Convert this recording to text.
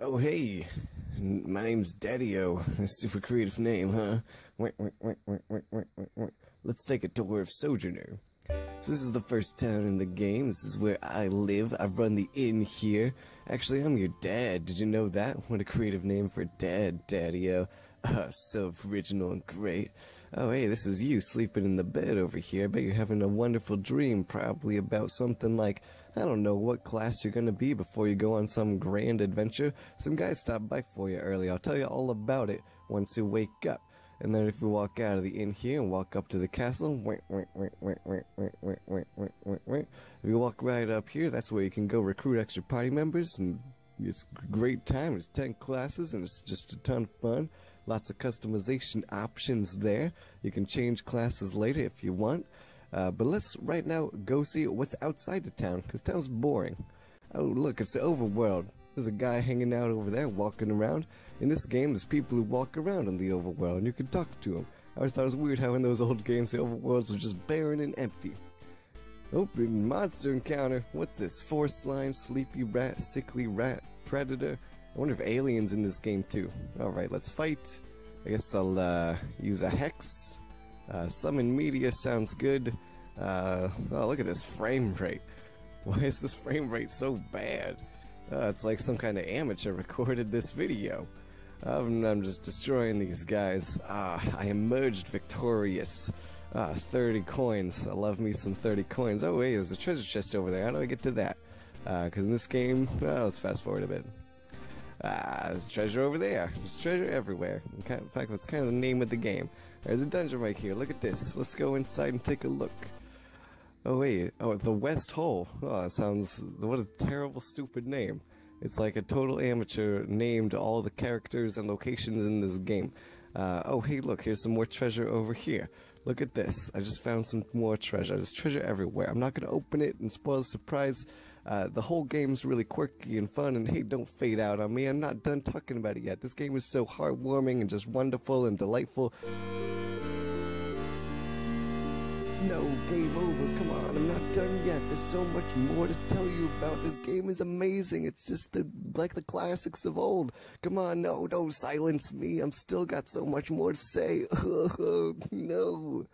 Oh, hey, my name's Daddy-O. A super creative name, huh? Let's take a tour of Sojourner. So this is the first town in the game. This is where I live. I run the inn here. Actually, I'm your dad. Did you know that? What a creative name for dad, Daddy-O. Uh, so original and great. Oh, hey, this is you sleeping in the bed over here. I bet you're having a wonderful dream, probably about something like, I don't know what class you're gonna be before you go on some grand adventure. Some guy stopped by for you early. I'll tell you all about it once you wake up. And then if you walk out of the inn here and walk up to the castle, if you walk right up here, that's where you can go recruit extra party members and it's great time. It's 10 classes and it's just a ton of fun. Lots of customization options there. You can change classes later if you want. Uh, but let's right now go see what's outside the town because town's boring. Oh, look, it's the overworld. There's a guy hanging out over there, walking around. In this game, there's people who walk around in the overworld, and you can talk to them. I always thought it was weird how in those old games the overworlds were just barren and empty. Open monster encounter. What's this? Four slime, sleepy rat, sickly rat, predator. I wonder if aliens in this game too. Alright, let's fight. I guess I'll uh, use a hex. Uh, summon media sounds good. Uh, oh, look at this frame rate. Why is this frame rate so bad? Uh, it's like some kind of amateur recorded this video. Um, I'm just destroying these guys. Ah, I emerged victorious. Ah, 30 coins. I love me some 30 coins. Oh wait, there's a treasure chest over there. How do I get to that? Because uh, in this game, well, let's fast forward a bit. Ah, there's treasure over there. There's treasure everywhere. In fact, that's kind of the name of the game. There's a dungeon right here. Look at this. Let's go inside and take a look. Oh wait, oh the West Hole. Oh, that sounds what a terrible, stupid name. It's like a total amateur named all the characters and locations in this game. Uh, oh hey, look, here's some more treasure over here. Look at this. I just found some more treasure. There's treasure everywhere. I'm not gonna open it and spoil the surprise. Uh, the whole game's really quirky and fun, and hey, don't fade out on me. I'm not done talking about it yet. This game is so heartwarming and just wonderful and delightful. No, game over. Come on, I'm not done yet. There's so much more to tell you about. This game is amazing. It's just the like the classics of old. Come on, no, don't silence me. I'm still got so much more to say. no.